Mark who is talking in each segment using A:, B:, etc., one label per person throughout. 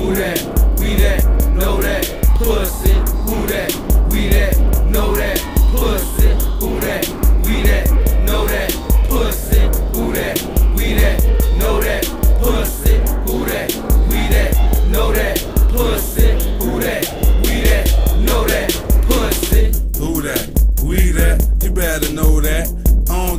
A: Who that? We that?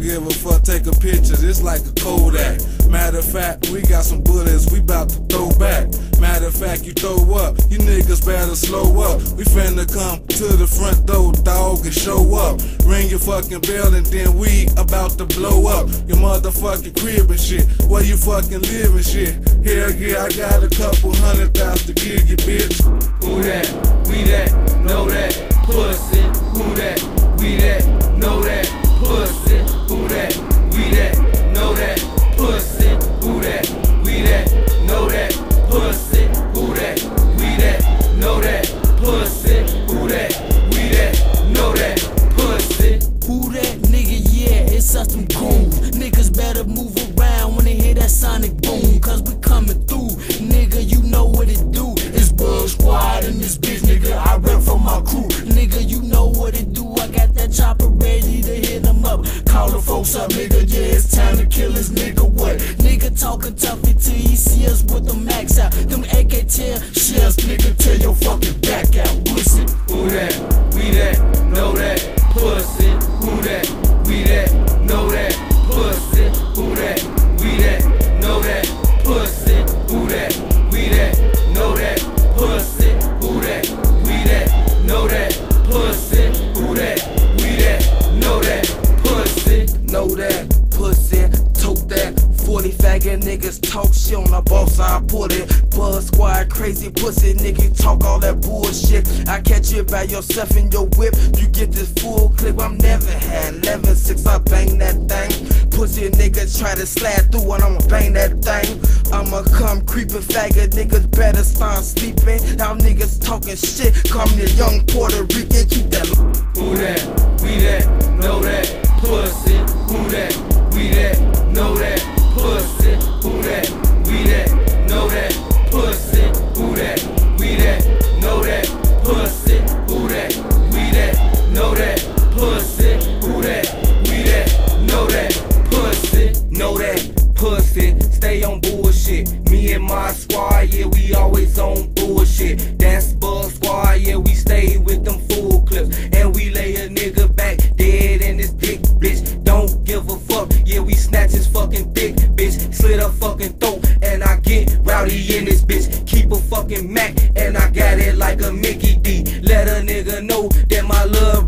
B: Give a fuck, take a picture, it's like a Kodak. Matter of fact, we got some bullets, we bout to throw back. Matter of fact, you throw up, you niggas better slow up. We finna come to the front door, dog, and show up. Ring your fucking bell and then we about to blow up your motherfucking crib and shit. Where you fucking live and shit. Hell yeah, I got a couple hundred thousand to give you, bitch.
A: Who that? That? Pussy. We that? Know that? Pussy. Who that?
C: Boss, I put it. Buzz squad, crazy pussy nigga talk all that bullshit. I catch you by yourself in your whip, you get this full clip. I'm never had 11 6, I bang that thing. Pussy nigga try to slide through and I'ma bang that thing. I'ma come creeping faggot niggas better start sleeping. Y'all niggas talking shit, call me a young Puerto Rican, keep that.
A: Who that? We that? Know
C: fucking dick, bitch. Slit her fucking throat, and I get rowdy in this bitch. Keep a fucking Mac, and I got it like a Mickey D. Let a nigga know that my little